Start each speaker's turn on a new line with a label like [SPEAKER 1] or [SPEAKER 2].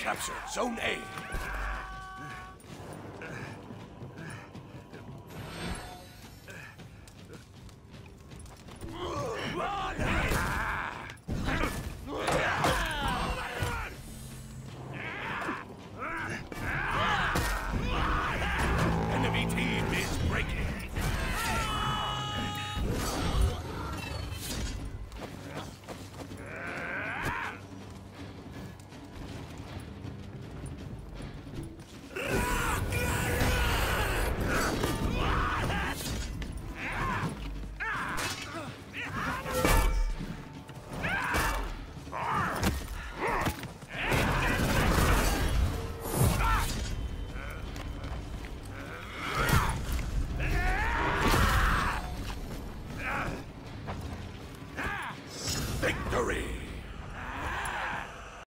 [SPEAKER 1] capture Zone A. Run!